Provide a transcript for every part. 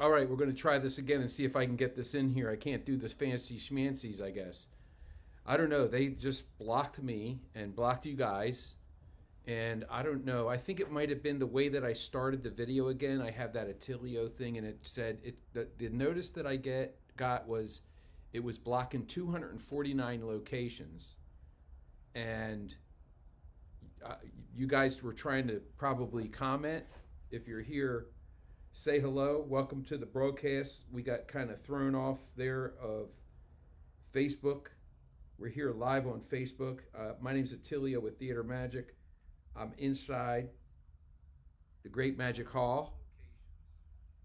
All right, we're going to try this again and see if I can get this in here. I can't do this fancy schmancies, I guess. I don't know. They just blocked me and blocked you guys. And I don't know. I think it might have been the way that I started the video again. I have that Attilio thing, and it said it. The, the notice that I get got was it was blocking 249 locations, and uh, you guys were trying to probably comment. If you're here, say hello. Welcome to the broadcast. We got kind of thrown off there of Facebook. We're here live on Facebook. Uh, my name's Attilio with Theater Magic. I'm inside the Great Magic Hall.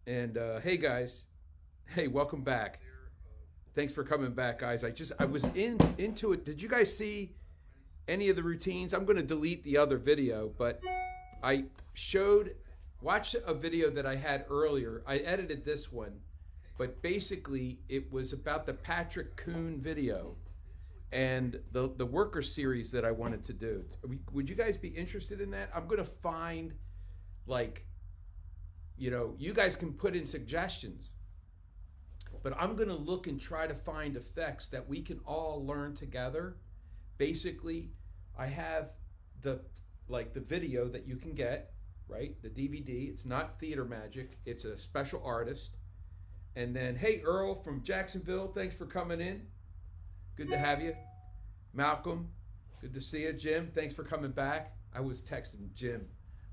And uh, hey, guys. Hey, welcome back. Thanks for coming back, guys. I just I was in into it. Did you guys see any of the routines? I'm going to delete the other video, but I showed watch a video that I had earlier. I edited this one, but basically it was about the Patrick Kuhn video and the the worker series that I wanted to do. Would you guys be interested in that? I'm going to find like you know, you guys can put in suggestions. But I'm going to look and try to find effects that we can all learn together. Basically, I have the like the video that you can get, right? The DVD. It's not theater magic. It's a special artist. And then, hey Earl from Jacksonville, thanks for coming in. Good to have you. Malcolm, good to see you. Jim, thanks for coming back. I was texting Jim.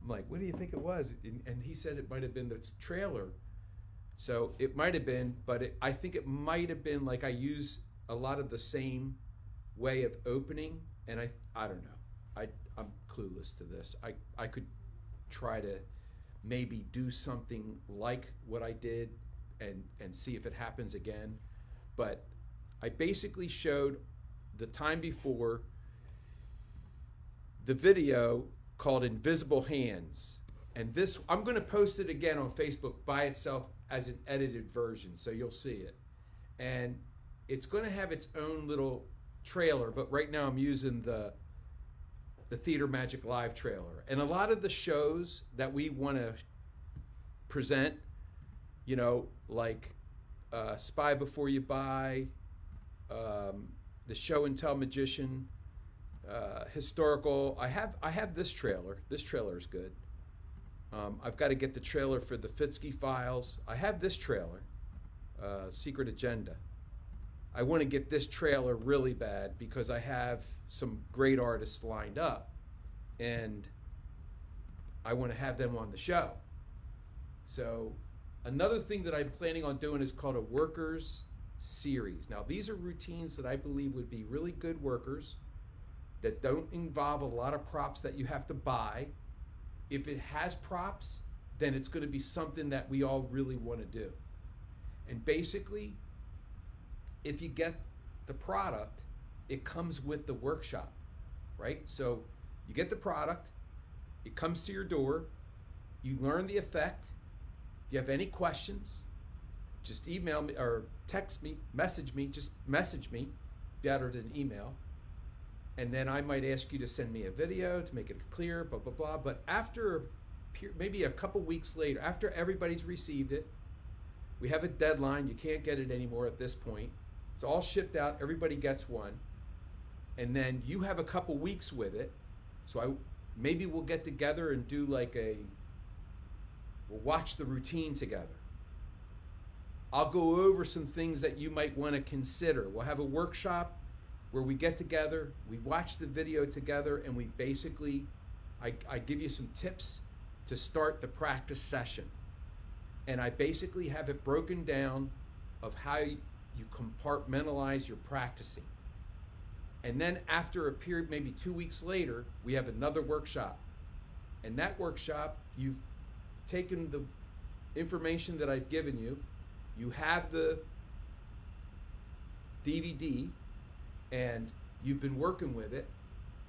I'm like, what do you think it was? And, he said it might have been the trailer so it might have been, but it, I think it might have been like I use a lot of the same way of opening, and I I don't know. I I'm clueless to this. I I could try to maybe do something like what I did and and see if it happens again, but I basically showed the time before the video called Invisible Hands. And this, I'm going to post it again on Facebook by itself as an edited version, so you'll see it. And it's going to have its own little trailer, but right now I'm using the the Theater Magic Live trailer. And a lot of the shows that we want to present, you know, like uh, Spy Before You Buy, um, the Show and Tell Magician, uh, historical. I have I have this trailer. This trailer is good. Um, I've got to get the trailer for the Fitzky Files. I have this trailer, uh, Secret Agenda. I want to get this trailer really bad because I have some great artists lined up and I want to have them on the show. So, another thing that I'm planning on doing is called a workers series. Now, these are routines that I believe would be really good workers that don't involve a lot of props that you have to buy if it has props, then it's going to be something that we all really want to do. And basically, if you get the product, it comes with the workshop, right? So you get the product, it comes to your door, you learn the effect. If you have any questions, just email me or text me, message me, just message me better than email and then I might ask you to send me a video to make it clear, blah blah blah. But after maybe a couple weeks later, after everybody's received it, we have a deadline. You can't get it anymore at this point. It's all shipped out. Everybody gets one, and then you have a couple weeks with it. So I maybe we'll get together and do like a we'll watch the routine together. I'll go over some things that you might want to consider. We'll have a workshop where we get together, we watch the video together, and we basically, I, I give you some tips to start the practice session. And I basically have it broken down of how you compartmentalize your practicing. And then after a period, maybe two weeks later, we have another workshop. And that workshop, you've taken the information that I've given you, you have the DVD and you've been working with it.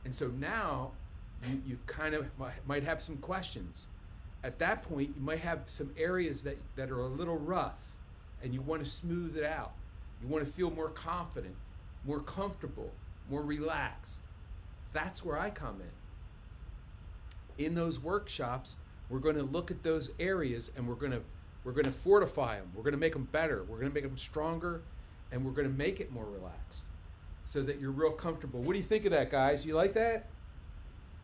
And so now you, you kind of might have some questions. At that point, you might have some areas that, that are a little rough and you want to smooth it out. You want to feel more confident, more comfortable, more relaxed. That's where I come in. In those workshops, we're going to look at those areas and we're going to We're going to fortify them. We're going to make them better. We're going to make them stronger, and we're going to make it more relaxed so that you're real comfortable. What do you think of that, guys? You like that?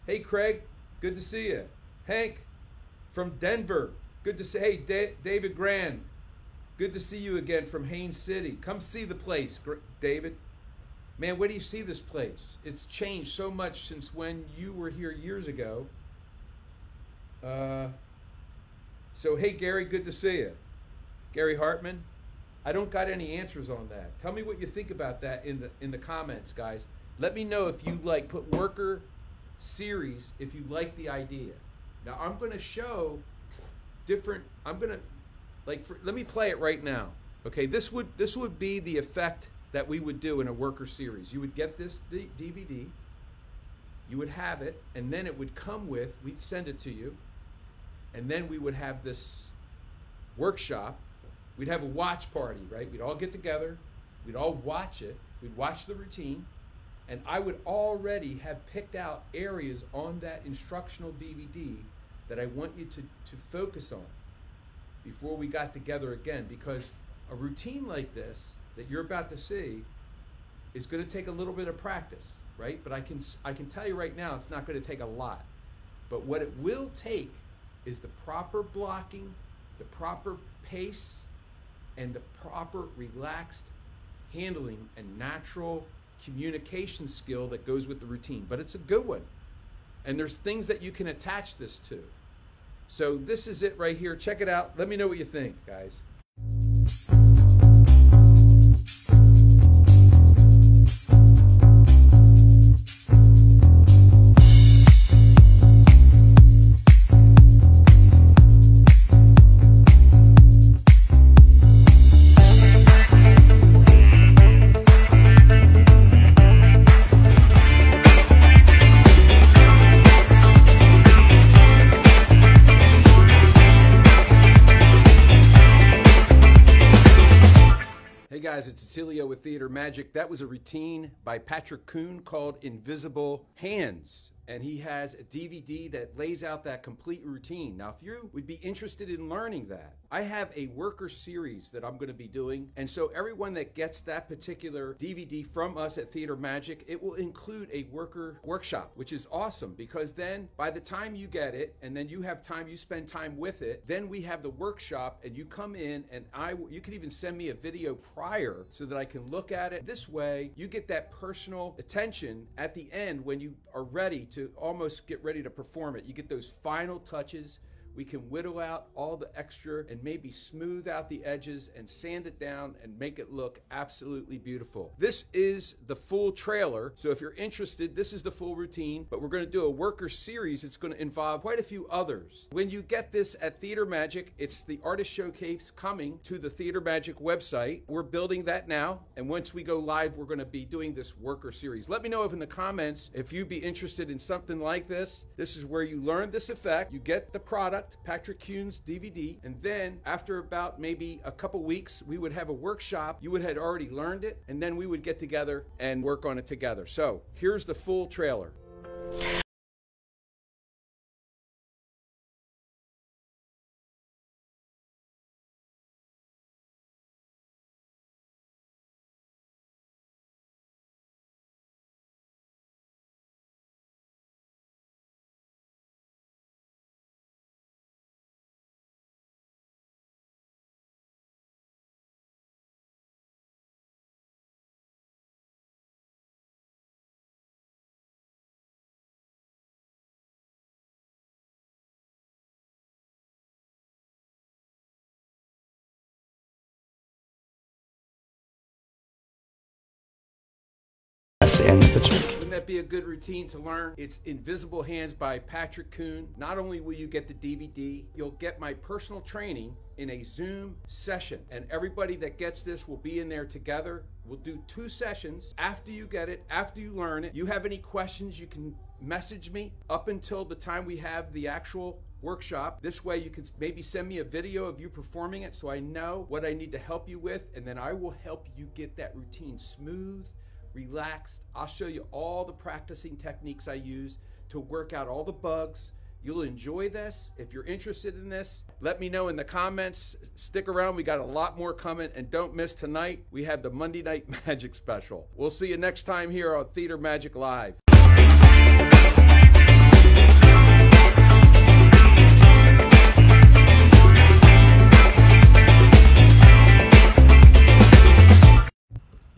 Hey, Craig, good to see you. Hank from Denver, good to see. Hey, da- David Grand, good to see you again from Haines City. Come see the place, David. Man, where do you see this place? It's changed so much since when you were here years ago. Uh, so, hey, Gary, good to see you. Gary Hartman, I don't got any answers on that. Tell me what you think about that in the in the comments, guys. Let me know if you like put worker series if you like the idea. Now I'm going to show different. I'm going to like. For, let me play it right now. Okay, this would this would be the effect that we would do in a worker series. You would get this D- DVD. You would have it, and then it would come with. We'd send it to you, and then we would have this workshop. We'd have a watch party, right? We'd all get together. We'd all watch it. We'd watch the routine and I would already have picked out areas on that instructional DVD that I want you to, to focus on before we got together again because a routine like this that you're about to see is going to take a little bit of practice, right? But I can I can tell you right now it's not going to take a lot. But what it will take is the proper blocking, the proper pace, and the proper relaxed handling and natural communication skill that goes with the routine, but it's a good one. And there's things that you can attach this to. So this is it right here. Check it out. Let me know what you think, guys. Magic. That was a routine by Patrick Kuhn called Invisible Hands and he has a DVD that lays out that complete routine. Now, if you would be interested in learning that, I have a worker series that I'm going to be doing. And so, everyone that gets that particular DVD from us at Theater Magic, it will include a worker workshop, which is awesome because then by the time you get it and then you have time, you spend time with it, then we have the workshop and you come in and I, you can even send me a video prior so that I can look at it. This way, you get that personal attention at the end when you are ready to to almost get ready to perform it. You get those final touches we can whittle out all the extra and maybe smooth out the edges and sand it down and make it look absolutely beautiful. This is the full trailer. So if you're interested, this is the full routine, but we're going to do a worker series. It's going to involve quite a few others. When you get this at Theater Magic, it's the artist showcase coming to the Theater Magic website. We're building that now. And once we go live, we're going to be doing this worker series. Let me know if in the comments if you'd be interested in something like this. This is where you learn this effect, you get the product, Patrick Kuhn's DVD, and then after about maybe a couple weeks, we would have a workshop. You would have already learned it, and then we would get together and work on it together. So here's the full trailer. And Pittsburgh. Wouldn't that be a good routine to learn? It's Invisible Hands by Patrick Kuhn. Not only will you get the DVD, you'll get my personal training in a Zoom session. And everybody that gets this will be in there together. We'll do two sessions. After you get it, after you learn it, you have any questions, you can message me up until the time we have the actual workshop. This way you can maybe send me a video of you performing it so I know what I need to help you with and then I will help you get that routine smooth relaxed. I'll show you all the practicing techniques I use to work out all the bugs You'll enjoy this. If you're interested in this, let me know in the comments. Stick around. We got a lot more coming. And don't miss tonight. We have the Monday Night Magic special. We'll see you next time here on Theater Magic Live.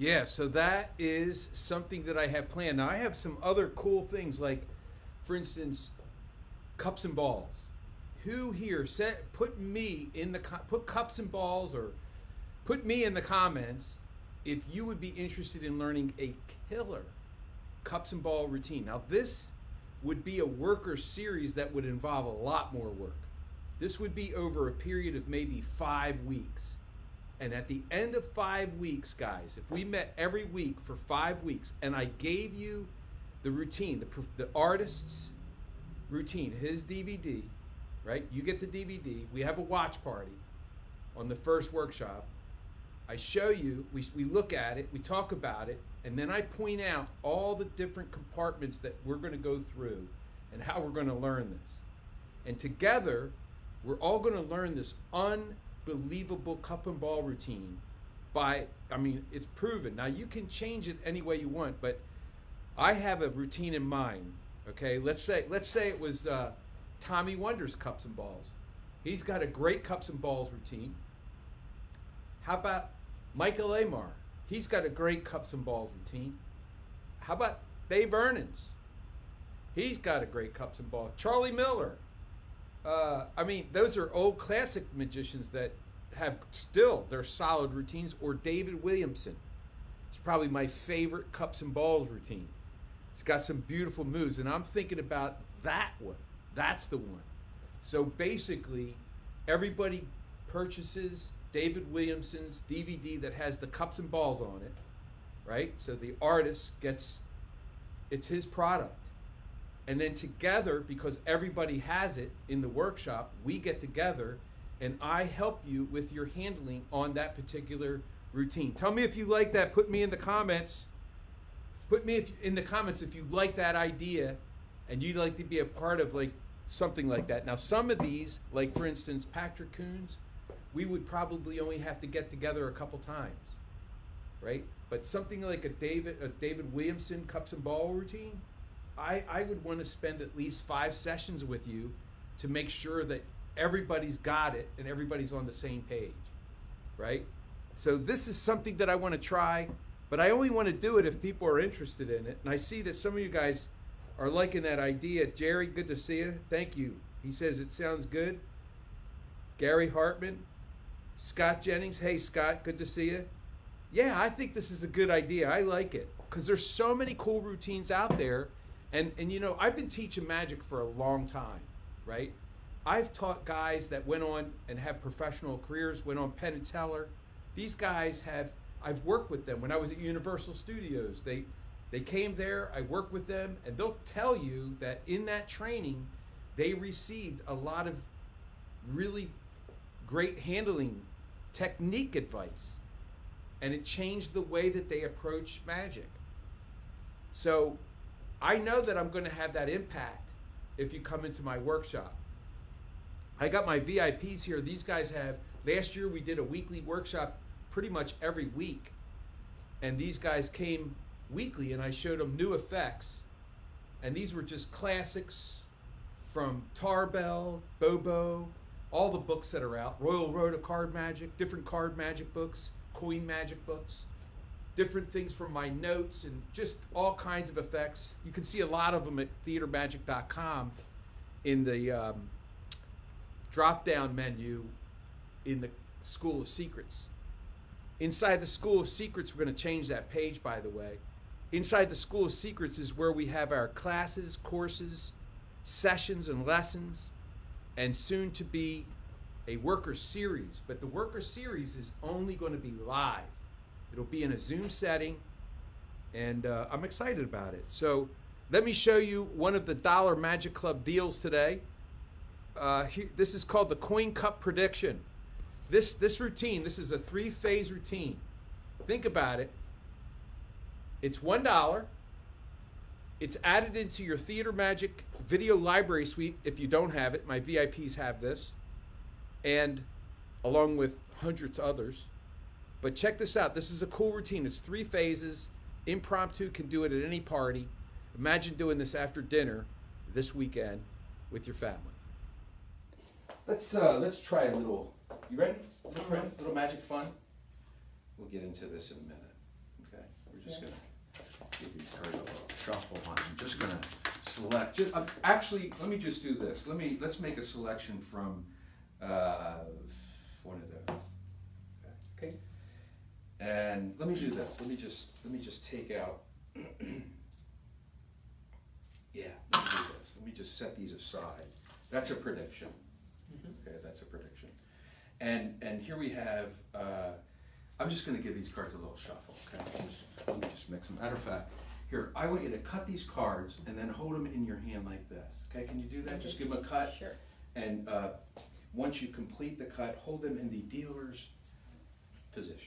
Yeah, so that is something that I have planned. Now I have some other cool things like, for instance, cups and balls. Who here said put me in the put cups and balls or put me in the comments if you would be interested in learning a killer cups and ball routine. Now this would be a worker series that would involve a lot more work. This would be over a period of maybe 5 weeks. And at the end of five weeks, guys, if we met every week for five weeks and I gave you the routine, the, the artist's routine, his DVD, right? You get the DVD. We have a watch party on the first workshop. I show you, we, we look at it, we talk about it, and then I point out all the different compartments that we're going to go through and how we're going to learn this. And together, we're all going to learn this un believable cup and ball routine by I mean it's proven. Now you can change it any way you want, but I have a routine in mind. Okay, let's say let's say it was uh, Tommy Wonder's cups and balls. He's got a great cups and balls routine. How about Michael Ammar? He's got a great cups and balls routine. How about Dai Vernon? He's got a great cups and balls. Charlie Miller, uh, I mean, those are old classic magicians that have still their solid routines. Or David Williamson. It's probably my favorite cups and balls routine. It's got some beautiful moves, and I'm thinking about that one. That's the one. So basically, everybody purchases David Williamson's DVD that has the cups and balls on it, right? So the artist gets it's his product. And then together, because everybody has it in the workshop, we get together and I help you with your handling on that particular routine. Tell me if you like that. Put me in the comments. Put me if, in the comments if you like that idea and you'd like to be a part of like something like that. Now, some of these, like for instance, Patrick Coons, we would probably only have to get together a couple times, right? But something like a David a David Williamson cups and ball routine, I, I would want to spend at least five sessions with you to make sure that everybody's got it and everybody's on the same page, right? So this is something that I want to try, but I only want to do it if people are interested in it. And I see that some of you guys are liking that idea. Jerry, good to see you. Thank you. He says it sounds good. Gary Hartman, Scott Jennings. Hey, Scott, good to see you. Yeah, I think this is a good idea. I like it because there's so many cool routines out there and and you know, I've been teaching magic for a long time, right? I've taught guys that went on and have professional careers, went on Penn and Teller. These guys have I've worked with them when I was at Universal Studios. They they came there, I worked with them, and they'll tell you that in that training, they received a lot of really great handling technique advice. And it changed the way that they approach magic. So I know that I'm going to have that impact if you come into my workshop. I got my VIPs here. These guys have, last year we did a weekly workshop pretty much every week. And these guys came weekly and I showed them new effects. And these were just classics from Tarbell, Bobo, all the books that are out. Royal Road of Card Magic, different card magic books, coin magic books different things from my notes and just all kinds of effects. You can see a lot of them at theatermagic.com in the um, drop down menu in the School of Secrets. Inside the School of Secrets, we're going to change that page, by the way. Inside the School of Secrets is where we have our classes, courses, sessions, and lessons, and soon to be a worker series. But the worker series is only going to be live. It'll be in a Zoom setting, and uh, I'm excited about it. So let me show you one of the Dollar Magic Club deals today. Uh, here, this is called the Coin Cup Prediction. This, this routine, this is a three-phase routine. Think about it. It's $1. It's added into your Theater Magic video library suite if you don't have it. My VIPs have this, and along with hundreds of others. But check this out. This is a cool routine. It's three phases. Impromptu can do it at any party. Imagine doing this after dinner this weekend with your family. Let's uh, let's try a little. You ready? Little friend, little magic fun. We'll get into this in a minute. Okay, we're just Yeah. gonna give these cards a little shuffle. On. I'm just gonna select. Just, uh, actually, let me just do this. Let me let's make a selection from uh, one of those. Okay. And let me do this. Let me just let me just take out. yeah, let me do this. Let me just set these aside. That's a prediction. Mhm. Okay, that's a prediction. And and here we have. Uh, I'm just going to give these cards a little shuffle. Okay, just, let me just mix them. Matter of fact, here I want you to cut these cards and then hold them in your hand like this. Okay, can you do that? Just give them a cut. Sure. And uh, once you complete the cut, hold them in the dealer's position.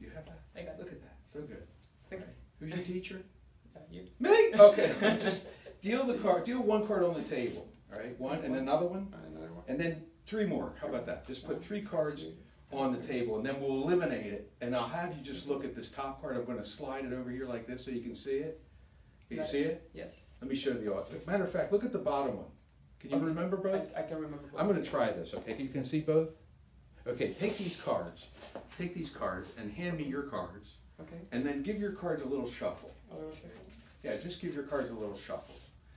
You have that? I got it. Look at that, so good. Thank you. Who's your teacher? Uh, you. Me? Okay, just deal the card, deal one card on the table, all right? One and another one, another one. and then three more. How about that? Just put three cards on the table, and then we'll eliminate it. And I'll have you just look at this top card. I'm gonna slide it over here like this so you can see it. Can you see it? Yes. Let me show the audience. Matter of fact, look at the bottom one. Can you Okay. remember both? I, I can remember. both. I'm gonna try this, okay? You can see both? Okay, take these cards, take these cards and hand me your cards, Okay. and then give your cards a little shuffle. A little shuffle. Yeah, just give your cards a little shuffle.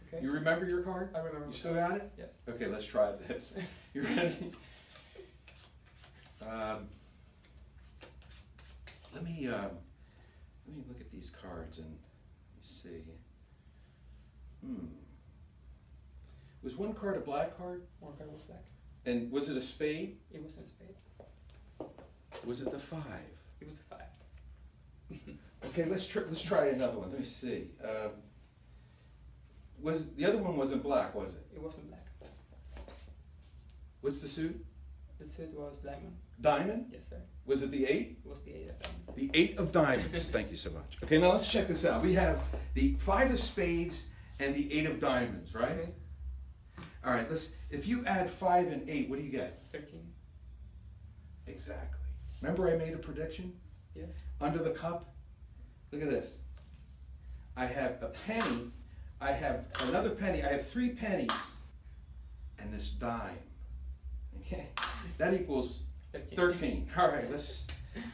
Okay. You remember your card? I remember. You still got it? Yes. Okay, let's try this. You ready? Um, let me, um, let me look at these cards and let me see. Hmm. Was one card a black card? One card was black. And was it a spade? It was in spade. Was it the five? It was a five. Okay, let's try, let's try another one. Let me see. Um, was the other one wasn't black, was it? It wasn't black. What's the suit? The suit was diamond. Diamond? Yes, sir. Was it the eight? It was the eight of diamond. The eight of diamonds. Thank you so much. Okay, now let's check this out. We have the five of spades and the eight of diamonds, right? Okay. All right, let's. If you add five and eight, what do you get? Thirteen. Exactly. Remember, I made a prediction Yeah. under the cup. Look at this. I have a penny. I have another penny. I have three pennies, and this dime. Okay, that equals Thirteen. 13. All right, let's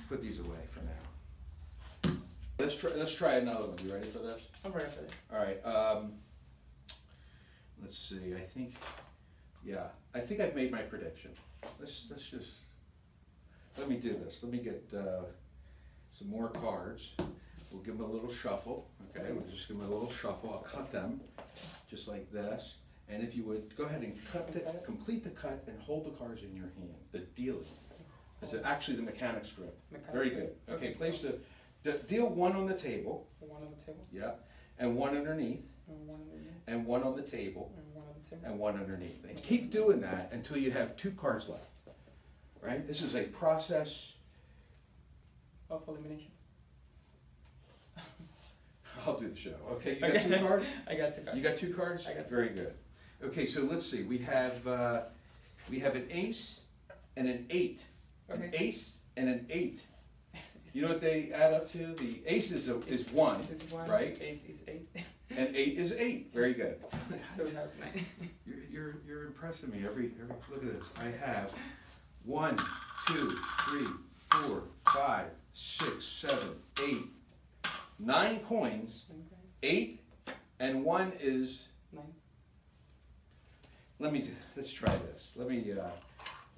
put these away for now. Let's try, let's try another one. You ready for this? I'm ready for this. All right. Um, let's see. I think, yeah, I think I've made my prediction. Let's let's just let me do this. Let me get uh, some more cards. We'll give them a little shuffle. Okay, we'll just give them a little shuffle. I'll cut them just like this. And if you would go ahead and cut the, complete the cut and hold the cards in your hand. The dealing. It's actually the mechanic's grip. Mechanics Very good. Okay, place the, the deal one on the table. One on the table. Yeah, and one underneath, And one underneath. and one on the table, And one on the and one underneath. And keep doing that until you have two cards left. Right? This is a process. Of elimination. I'll do the show. Okay, you got two cards? I got two cards. You got two cards? I got two Very good. Okay, so let's see. We have uh, we have an ace and an eight. An ace and an eight. You know what they add up to? The ace is, a, is one, is one. right? Eight is eight. And eight is eight. Very good. so we have nine. You're, you're, you're impressing me every, every, look at this. I have one, two, three, four, five, six, seven, eight, nine coins. Eight and one is, Nine. let me do, let's try this. Let me, uh,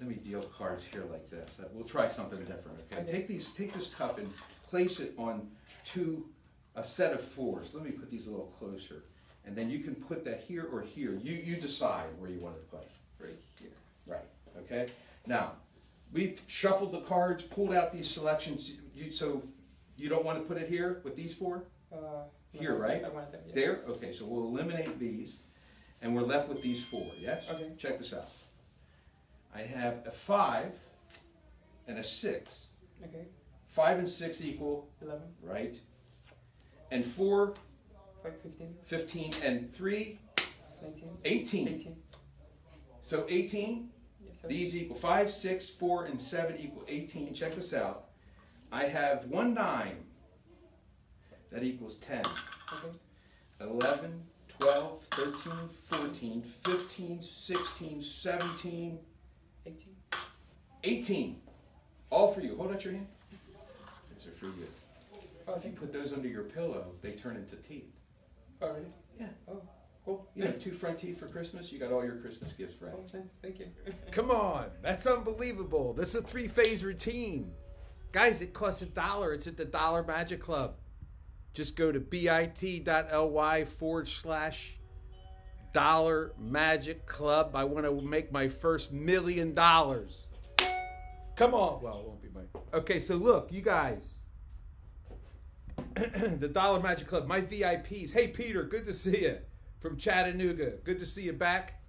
let me deal cards here like this. We'll try something different, okay? Okay. Take these, take this cup and place it on two, a set of fours. Let me put these a little closer. And then you can put that here or here. You, you decide where you want to put. Right here. Right, okay? Now, we've shuffled the cards, pulled out these selections, you, so you don't wanna put it here with these four? Uh, no, Here, right? I wanted them. Yeah. There, okay, so we'll eliminate these, and we're left with these four, yes? Okay. Check this out. I have a five and a six. Okay. Five and six equal, Eleven. right? And four 15, 15, and 3, 19, 18. 18. So 18, Yes, sir. these equal 5, 6, 4, and 7 equal 18. Check this out. I have one dime. That equals 10. Okay. 11, 12, 13, 14, 15, 16, 17, 18. 18. All for you. Hold out your hand. These are for you. Oh, If you put those under your pillow, they turn into teeth. Oh, really? Yeah. Oh, cool. You know, two front teeth for Christmas, you got all your Christmas gifts for Oh, thanks. Thank you. Come on, that's unbelievable. This is a three phase routine. Guys, it costs a dollar. It's at the Dollar Magic Club. Just go to bit.ly forward slash dollar magic club. I want to make my first million dollars. Come on. Well, it won't be my. Okay, so look, you guys. the Dollar Magic Club, my VIPs. Hey, Peter, good to see you from Chattanooga. Good to see you back.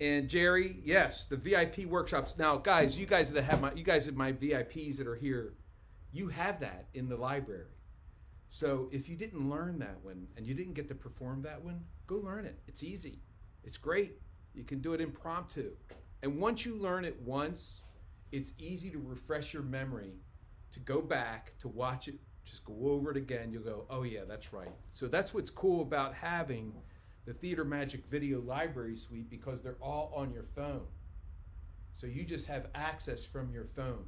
And Jerry, yes, the VIP workshops. Now, guys, you guys that have my, you guys are my VIPs that are here. You have that in the library. So if you didn't learn that one and you didn't get to perform that one, go learn it. It's easy. It's great. You can do it impromptu. And once you learn it once, it's easy to refresh your memory, to go back, to watch it, just go over it again. You'll go, oh, yeah, that's right. So that's what's cool about having the Theater Magic Video Library Suite because they're all on your phone. So you just have access from your phone.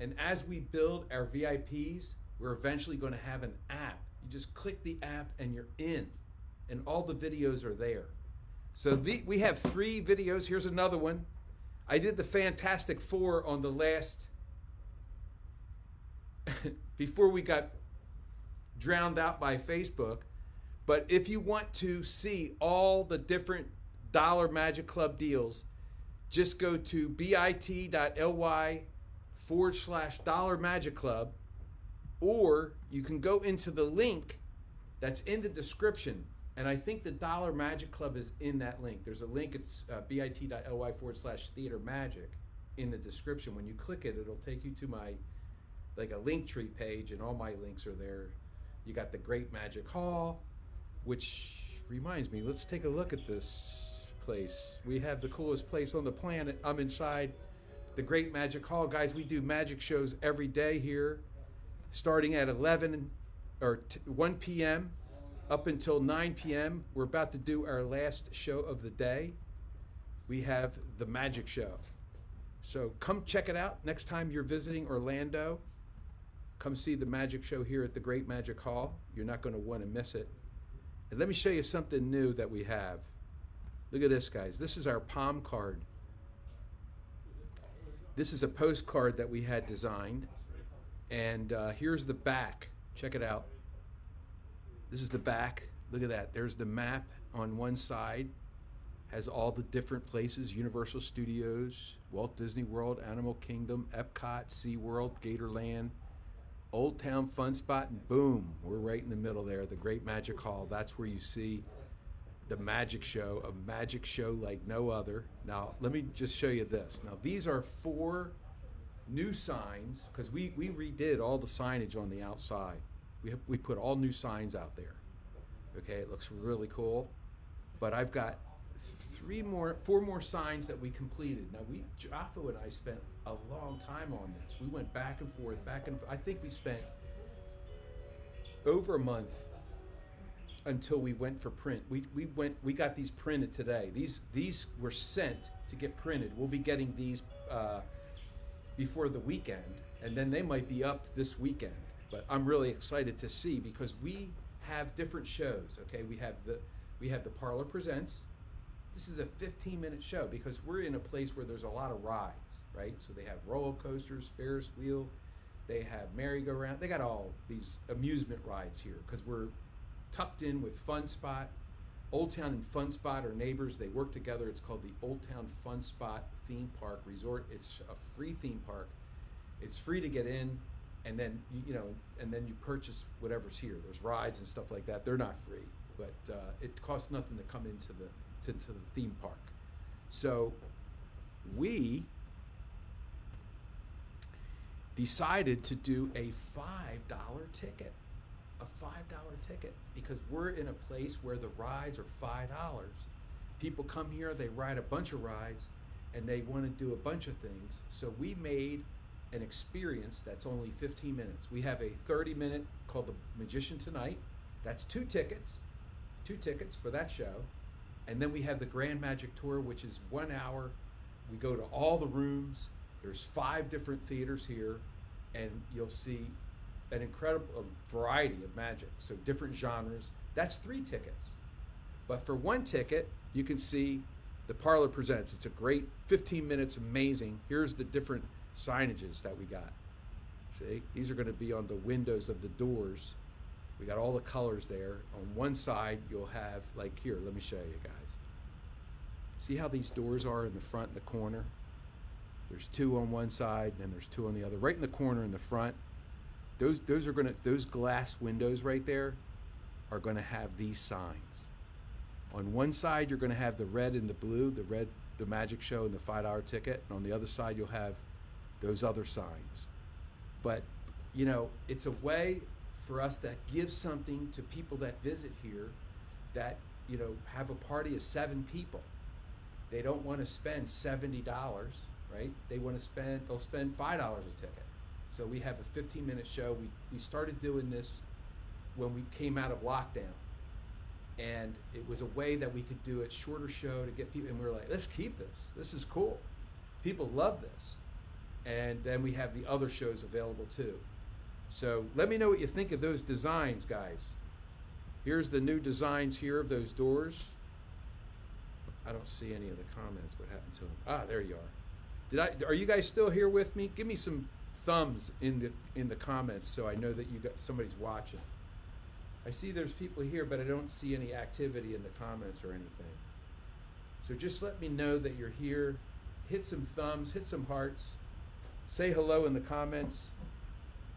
And as we build our VIPs, we're eventually going to have an app. You just click the app and you're in, and all the videos are there. So the, we have three videos. Here's another one. I did the Fantastic Four on the last, before we got drowned out by Facebook. But if you want to see all the different Dollar Magic Club deals, just go to bit.ly forward slash Dollar Magic Club, or you can go into the link that's in the description. And I think the Dollar Magic Club is in that link. There's a link, it's uh, bit.ly forward slash theater magic in the description. When you click it, it'll take you to my, like a link tree page, and all my links are there. You got the Great Magic Hall, which reminds me, let's take a look at this place. We have the coolest place on the planet. I'm inside the Great Magic Hall. Guys, we do magic shows every day here, starting at 11 or t- 1 p.m. up until 9 p.m. We're about to do our last show of the day. We have the Magic Show. So come check it out next time you're visiting Orlando. Come see the Magic Show here at the Great Magic Hall. You're not going to want to miss it. And let me show you something new that we have. Look at this, guys. This is our palm card. This is a postcard that we had designed. And uh, here's the back. Check it out. This is the back. Look at that. There's the map on one side. Has all the different places Universal Studios, Walt Disney World, Animal Kingdom, Epcot, SeaWorld, Gatorland, Old Town Fun Spot, and boom, we're right in the middle there, the Great Magic Hall. That's where you see the magic show, a magic show like no other. Now, let me just show you this. Now, these are four new signs because we, we redid all the signage on the outside. We, have, we put all new signs out there. Okay, it looks really cool. But I've got three more, four more signs that we completed. Now, we, Jaffa and I spent a long time on this. We went back and forth, back and I think we spent over a month until we went for print. We, we went we got these printed today. These these were sent to get printed. We'll be getting these uh, before the weekend, and then they might be up this weekend. But I'm really excited to see because we have different shows. Okay, we have the we have the Parlor Presents. This is a 15 minute show because we're in a place where there's a lot of rides, right? So they have roller coasters, Ferris wheel, they have merry-go-round. They got all these amusement rides here because we're tucked in with Fun Spot. Old Town and Fun Spot are neighbors. They work together. It's called the Old Town Fun Spot Theme Park Resort. It's a free theme park. It's free to get in, and then you, know, and then you purchase whatever's here. There's rides and stuff like that. They're not free, but uh, it costs nothing to come into the to, to the theme park. So we decided to do a five dollar ticket a five dollar ticket because we're in a place where the rides are five dollars. People come here, they ride a bunch of rides, and they want to do a bunch of things. So we made an experience that's only 15 minutes. We have a 30 minute called The Magician Tonight. That's two tickets, two tickets for that show. And then we have the Grand Magic Tour, which is one hour. We go to all the rooms. There's five different theaters here, and you'll see an incredible variety of magic. So different genres. That's three tickets. But for one ticket, you can see the Parlor Presents. It's a great 15 minutes, amazing. Here's the different signages that we got. See, these are going to be on the windows of the doors. We got all the colors there. On one side, you'll have, like here, let me show you guys. See how these doors are in the front and the corner? There's two on one side, and there's two on the other. Right in the corner in the front, those those are gonna those glass windows right there are gonna have these signs. On one side, you're gonna have the red and the blue, the red, the magic show, and the five dollar ticket. And on the other side, you'll have those other signs. But you know, it's a way for us that gives something to people that visit here that you know have a party of seven people they don't want to spend $70 right? They want to spend they'll spend $5 a ticket. So we have a 15 minute show. We, we started doing this when we came out of lockdown. And it was a way that we could do a shorter show to get people and we were like let's keep this. This is cool. People love this. And then we have the other shows available too. So let me know what you think of those designs guys. Here's the new designs here of those doors I don't see any of the comments. What happened to them? Ah, there you are. Did I? Are you guys still here with me? Give me some thumbs in the in the comments so I know that you got somebody's watching. I see there's people here, but I don't see any activity in the comments or anything. So just let me know that you're here. Hit some thumbs, hit some hearts. Say hello in the comments.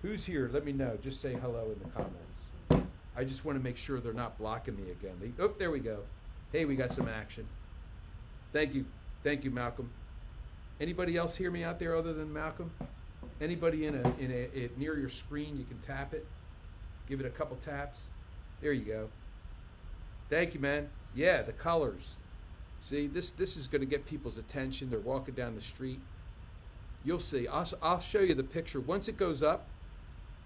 Who's here? Let me know. Just say hello in the comments. I just want to make sure they're not blocking me again. They, oh, there we go. Hey, we got some action. Thank you. Thank you, Malcolm. Anybody else hear me out there other than Malcolm? Anybody in a in a, near your screen, you can tap it. Give it a couple taps. There you go. Thank you, man. Yeah, the colors. See, this this is going to get people's attention. They're walking down the street. You'll see. I'll, I'll show you the picture once it goes up.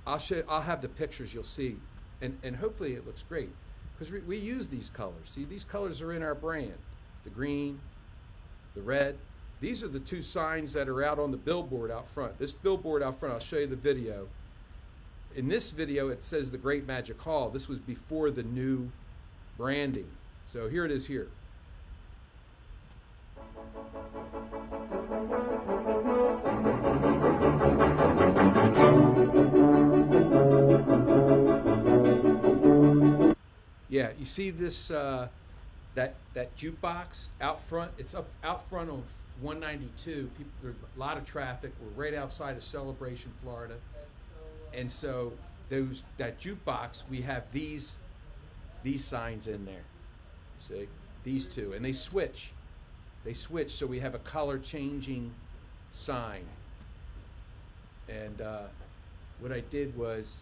I'll show. I'll have the pictures. You'll see, and and hopefully it looks great because we, we use these colors. See, these colors are in our brand. The green, the red. These are the two signs that are out on the billboard out front. This billboard out front, I'll show you the video. In this video, it says the Great Magic Hall. This was before the new branding. So here it is here. Yeah, you see this uh, that that jukebox out front. It's up out front on 192. People, there's a lot of traffic. We're right outside of Celebration, Florida, and so those that jukebox. We have these these signs in there. See these two, and they switch. They switch, so we have a color changing sign. And uh, what I did was,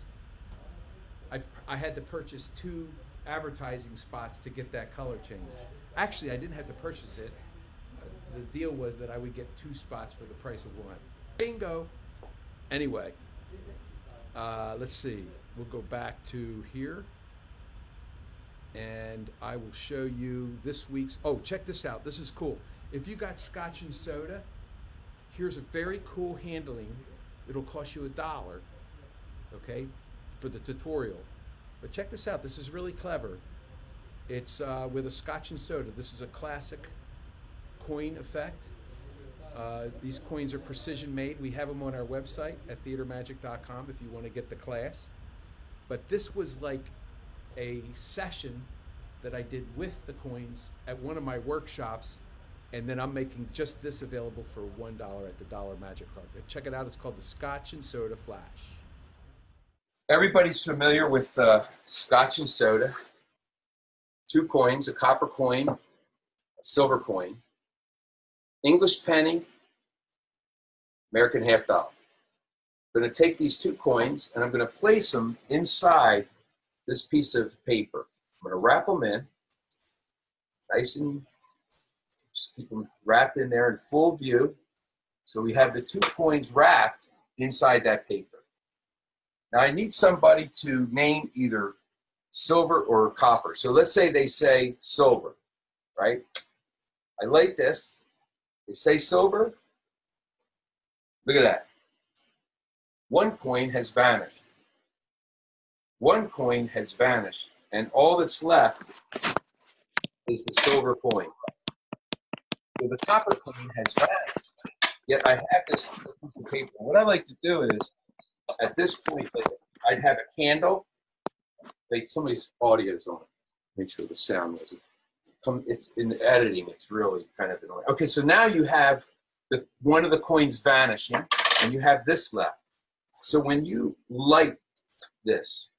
I I had to purchase two advertising spots to get that color change. Actually, I didn't have to purchase it. Uh, the deal was that I would get two spots for the price of one. Bingo. Anyway, uh, let's see. We'll go back to here. And I will show you this week's. Oh, check this out. This is cool. If you got scotch and soda, here's a very cool handling. It'll cost you a dollar, okay, for the tutorial. But check this out. This is really clever. It's uh, with a scotch and soda. This is a classic coin effect. Uh, these coins are precision made. We have them on our website at theatermagic.com if you want to get the class. But this was like a session that I did with the coins at one of my workshops, and then I'm making just this available for $1 at the Dollar Magic Club. Check it out. It's called the Scotch and Soda Flash everybody's familiar with uh, scotch and soda. Two coins, a copper coin, a silver coin, English penny, American half dollar. I'm going to take these two coins and I'm going to place them inside this piece of paper. I'm going to wrap them in, nice and just keep them wrapped in there in full view. So we have the two coins wrapped inside that paper. Now I need somebody to name either silver or copper. So let's say they say silver, right? I light this. They say silver. Look at that. One coin has vanished. One coin has vanished, and all that's left is the silver coin. So the copper coin has vanished. Yet I have this piece of paper. What I like to do is, at this point, I'd have a candle. Like somebody's audio's on. Make sure the sound wasn't. Come, it's in the editing. It's really kind of annoying. Okay, so now you have the one of the coins vanishing, and you have this left. So when you light this,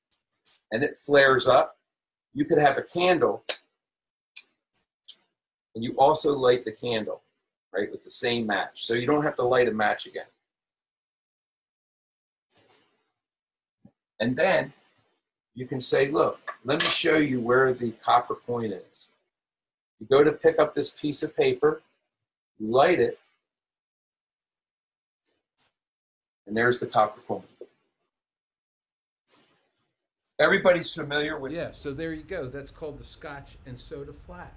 and it flares up, you could have a candle, and you also light the candle right, with the same match. So you don't have to light a match again. And then you can say, look, let me show you where the copper coin is. You go to pick up this piece of paper, you light it, and there's the copper coin. Everybody's familiar with Yeah, so there you go. That's called the Scotch and Soda Flash.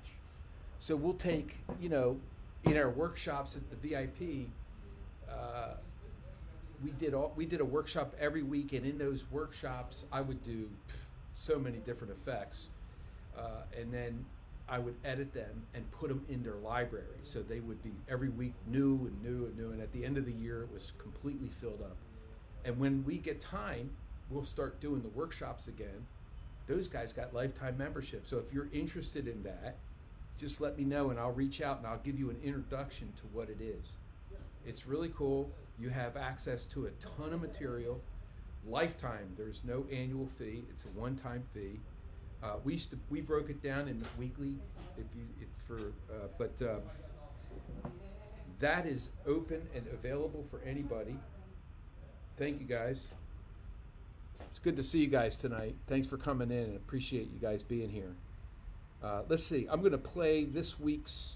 So we'll take, you know, in our workshops at the VIP, uh, we did all we did a workshop every week, and in those workshops, I would do so many different effects, uh, and then I would edit them and put them in their library, so they would be every week new and new and new. And at the end of the year, it was completely filled up. And when we get time, we'll start doing the workshops again. Those guys got lifetime membership. So if you're interested in that, just let me know and I'll reach out and I'll give you an introduction to what it is. It's really cool. You have access to a ton of material, lifetime. There's no annual fee. It's a one-time fee. Uh, we used to we broke it down in weekly, if you if for uh, but um, that is open and available for anybody. Thank you guys. It's good to see you guys tonight. Thanks for coming in and appreciate you guys being here. Uh, let's see. I'm going to play this week's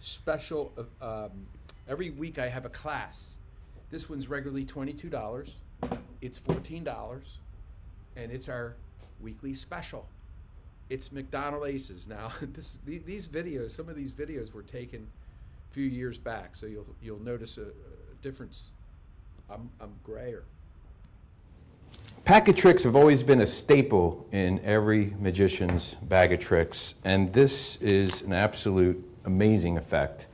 special. Uh, um, every week I have a class. This one's regularly twenty-two dollars. It's fourteen dollars, and it's our weekly special. It's McDonald Aces. Now, this these videos, some of these videos were taken a few years back, so you'll you'll notice a, a difference. I'm I'm grayer. Pack of tricks have always been a staple in every magician's bag of tricks, and this is an absolute amazing effect.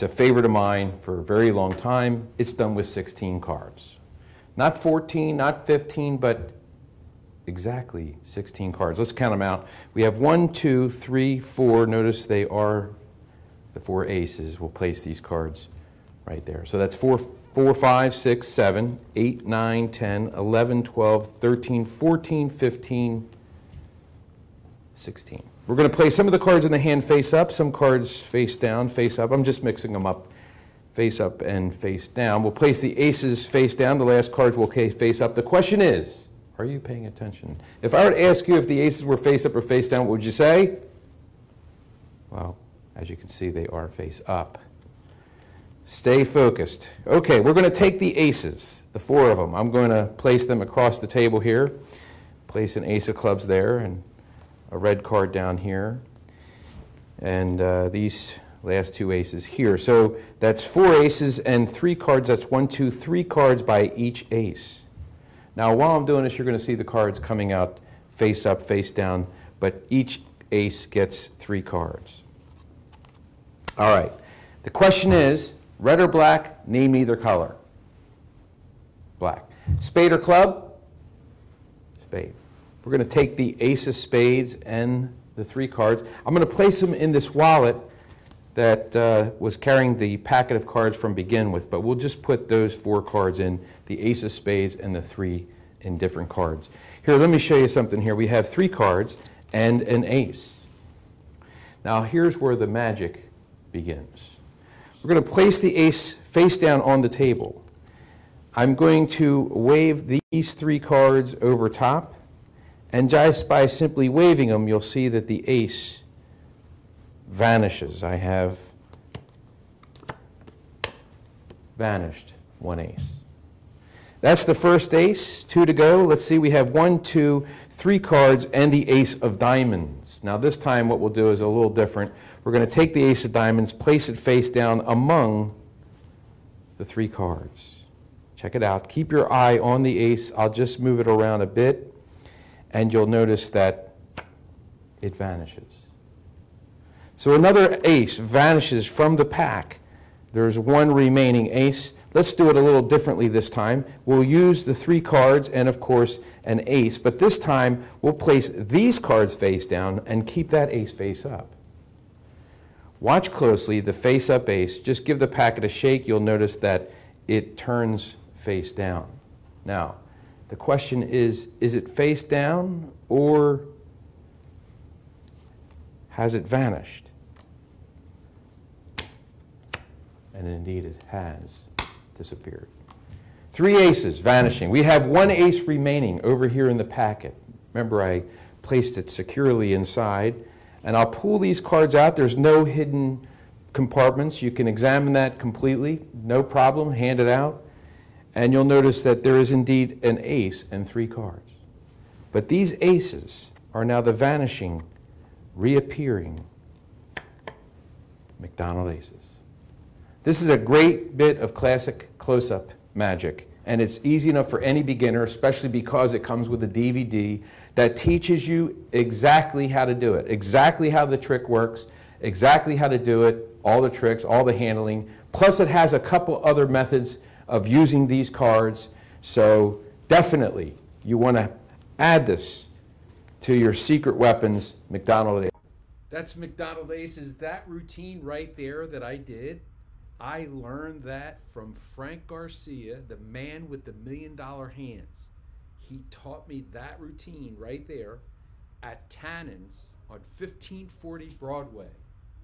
It's a favorite of mine for a very long time. It's done with 16 cards. Not 14, not 15, but exactly 16 cards. Let's count them out. We have one, two, three, four. Notice they are the four aces. We'll place these cards right there. So that's 4, 4, 5, 6, 7, 8, 9, 10, 11, 12, 13, 14, 15, 16. We're going to play some of the cards in the hand face up, some cards face down, face up. I'm just mixing them up face up and face down. We'll place the aces face down. The last cards will face up. The question is, are you paying attention? If I were to ask you if the aces were face up or face down, what would you say? Well, as you can see, they are face up. Stay focused. Okay, we're going to take the aces, the four of them. I'm going to place them across the table here. Place an ace of clubs there and a red card down here. And uh, these last two aces here. So that's four aces and three cards. That's one, two, three cards by each ace. Now, while I'm doing this, you're going to see the cards coming out face up, face down, but each ace gets three cards. All right. The question is, Red or black, name either color. Black. Spade or club? Spade. We're going to take the ace of spades and the three cards. I'm going to place them in this wallet that uh, was carrying the packet of cards from begin with, but we'll just put those four cards in, the ace of spades and the three indifferent cards. Here, let me show you something here. We have three cards and an ace. Now, here's where the magic begins. We're going to place the ace face down on the table. I'm going to wave these three cards over top, And just by simply waving them, you'll see that the ace vanishes. I have vanished one ace. That's the first ace, two to go. Let's see, we have one, two, three cards, and the ace of diamonds. Now this time what we'll do is a little different. We're going to take the ace of diamonds, place it face down among the three cards. Check it out. Keep your eye on the ace. I'll just move it around a bit, and you'll notice that it vanishes. So another ace vanishes from the pack. There's one remaining ace. Let's do it a little differently this time. We'll use the three cards and, of course, an ace, but this time we'll place these cards face down and keep that ace face up. Watch closely, the face-up ace. Just give the packet a shake. You'll notice that it turns face down. Now, the question is, is it face down or has it vanished? And indeed it has disappeared. Three aces vanishing. We have one ace remaining over here in the packet. Remember, I placed it securely inside. And I'll pull these cards out. There's no hidden compartments. You can examine that completely, no problem, hand it out. And you'll notice that there is indeed an ace and three cards. But these aces are now the vanishing, reappearing McDonald aces. This is a great bit of classic close-up magic, and it's easy enough for any beginner, especially because it comes with a DVD that teaches you exactly how to do it, exactly how the trick works, exactly how to do it, all the tricks, all the handling. Plus, it has a couple other methods of using these cards. So, definitely, you want to add this to your secret weapons, McDonald Ace. That's McDonald Aces. That routine right there that I did, I learned that from Frank Garcia, the man with the million dollar hands. He taught me that routine right there at Tannen's on 1540 Broadway.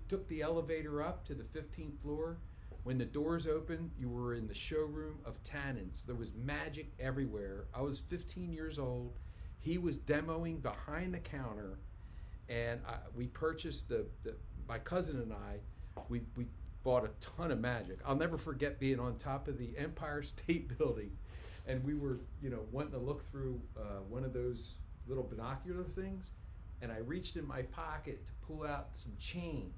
Took the elevator up to the 15th floor. When the doors opened, you were in the showroom of Tannen's. There was magic everywhere. I was 15 years old. He was demoing behind the counter, and I, we purchased the, the. My cousin and I, we we bought a ton of magic. I'll never forget being on top of the Empire State Building, and we were you know wanting to look through uh, one of those little binocular things, and I reached in my pocket to pull out some change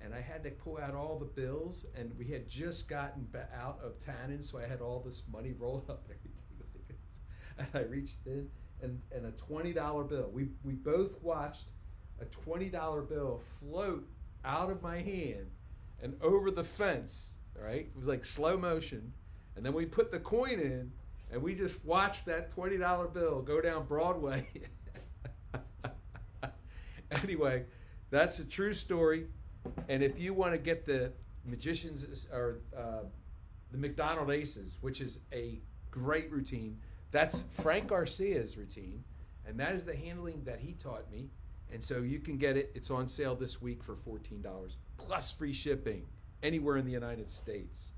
and I had to pull out all the bills, and we had just gotten out of Tannen, so I had all this money rolled up everything like this. And I reached in, and, and a twenty dollar bill. We we both watched a twenty dollar bill float out of my hand and over the fence. Right, it was like slow motion, and then we put the coin in, and we just watched that twenty dollar bill go down Broadway. anyway, that's a true story. And if you want to get the magicians or uh, the McDonald Aces, which is a great routine, that's Frank Garcia's routine, and that is the handling that he taught me. And so you can get it. It's on sale this week for fourteen dollars plus free shipping anywhere in the United States.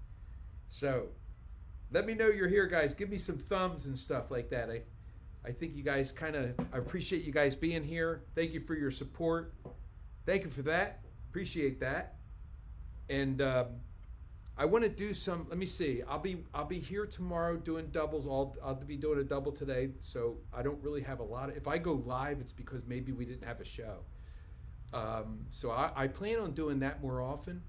So let me know you're here, guys. Give me some thumbs and stuff like that. I, I think you guys kind of. I appreciate you guys being here. Thank you for your support. Thank you for that. Appreciate that. And um, I want to do some. Let me see. I'll be I'll be here tomorrow doing doubles. I'll I'll be doing a double today. So I don't really have a lot of. If I go live, it's because maybe we didn't have a show. Um, so I, I plan on doing that more often,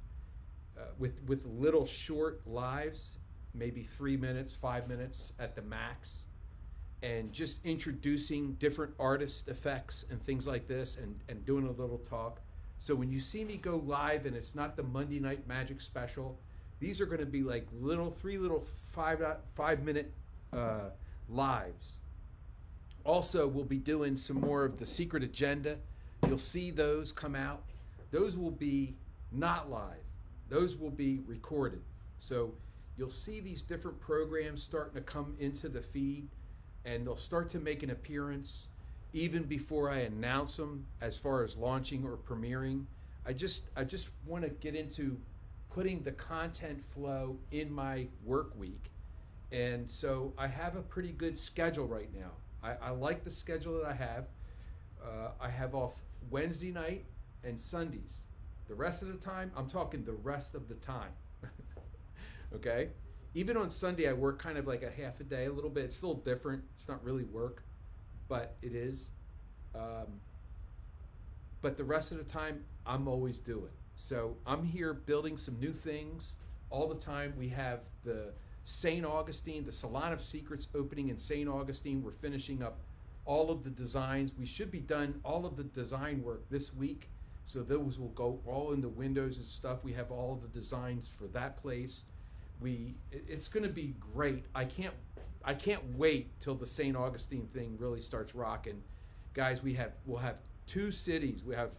uh, with with little short lives, maybe three minutes, five minutes at the max, and just introducing different artist effects and things like this, and and doing a little talk. So when you see me go live and it's not the Monday Night Magic special, these are going to be like little three little five five minute uh, lives. Also, we'll be doing some more of the secret agenda. You'll see those come out. Those will be not live. Those will be recorded. So you'll see these different programs starting to come into the feed, and they'll start to make an appearance even before I announce them as far as launching or premiering. I just I just want to get into putting the content flow in my work week. And so I have a pretty good schedule right now. I, I like the schedule that I have. Uh, I have off Wednesday night and Sundays. The rest of the time, I'm talking the rest of the time. okay? Even on Sunday, I work kind of like a half a day, a little bit. It's still different. It's not really work, but it is. Um, but the rest of the time, I'm always doing. So I'm here building some new things all the time. We have the St. Augustine, the Salon of Secrets opening in St. Augustine. We're finishing up all of the designs. We should be done all of the design work this week. So those will go all in the windows and stuff. We have all of the designs for that place. We it's going to be great. I can't I can't wait till the St. Augustine thing really starts rocking. Guys, we have we'll have two cities. We have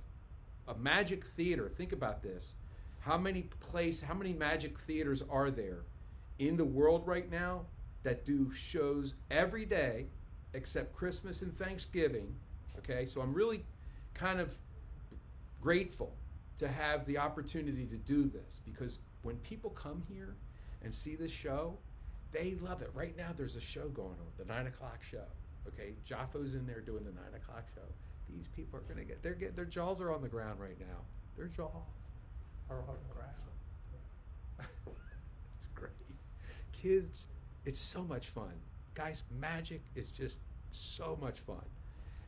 a magic theater. Think about this. How many place how many magic theaters are there in the world right now that do shows every day except Christmas and Thanksgiving? Okay? So I'm really kind of grateful to have the opportunity to do this because when people come here and see this show, they love it. Right now, there's a show going on, the nine o'clock show. Okay, Jaffo's in there doing the nine o'clock show. These people are gonna get their get their jaws are on the ground right now. Their jaws are on the ground. it's great, kids. It's so much fun, guys. Magic is just so much fun.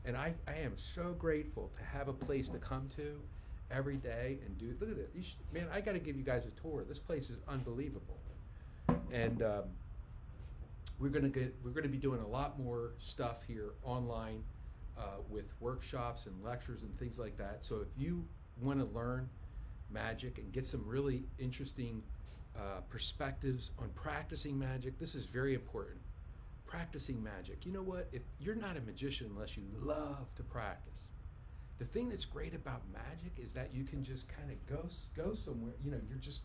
And I, I am so grateful to have a place to come to every day and do. Look at it, man! I got to give you guys a tour. This place is unbelievable, and um, we're gonna get we're gonna be doing a lot more stuff here online uh, with workshops and lectures and things like that. So if you want to learn magic and get some really interesting uh, perspectives on practicing magic, this is very important practicing magic. You know what? If you're not a magician unless you love to practice. The thing that's great about magic is that you can just kind of go go somewhere. You know, you're just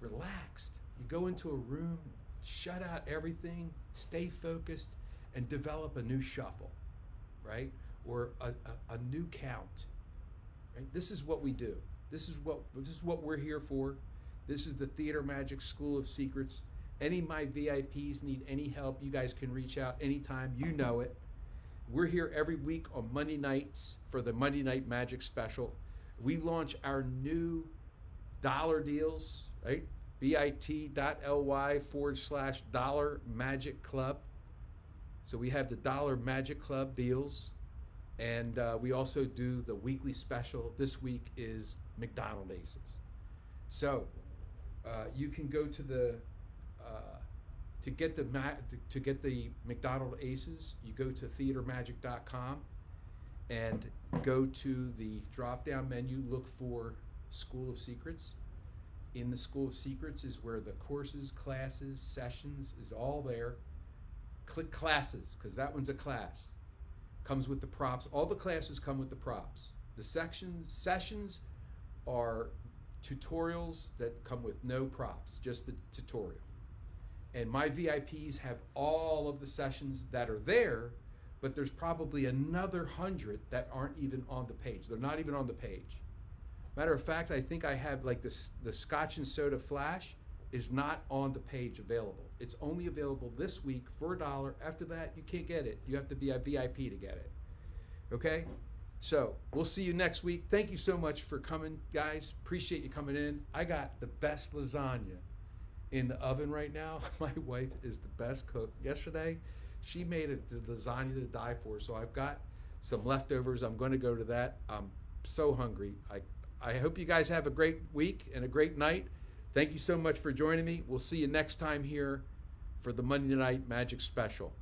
relaxed. You go into a room, shut out everything, stay focused, and develop a new shuffle, right? Or a, a, a new count. Right? This is what we do. This is what this is what we're here for. This is the Theater Magic School of Secrets. Any of my VIPs need any help, you guys can reach out anytime. You know it. We're here every week on Monday nights for the Monday Night Magic Special. We launch our new dollar deals, right? bit.ly forward slash dollar magic club. So we have the dollar magic club deals. And uh, we also do the weekly special. This week is McDonald Aces. So uh, you can go to the uh, to get the ma- to get the McDonald Aces. You go to theatermagic.com and go to the drop down menu. Look for School of Secrets. In the School of Secrets is where the courses, classes, sessions is all there. Click classes because that one's a class. Comes with the props. All the classes come with the props. The sections sessions are tutorials that come with no props, just the tutorial. And my VIPs have all of the sessions that are there, but there's probably another hundred that aren't even on the page. They're not even on the page. Matter of fact, I think I have like this the Scotch and Soda Flash is not on the page available. It's only available this week for a dollar. After that, you can't get it. You have to be a VIP to get it. Okay? So we'll see you next week. Thank you so much for coming, guys. Appreciate you coming in. I got the best lasagna in the oven right now. My wife is the best cook. Yesterday, she made a lasagna to die for. So I've got some leftovers. I'm going to go to that. I'm so hungry. I I hope you guys have a great week and a great night. Thank you so much for joining me. We'll see you next time here for the Monday Night Magic Special.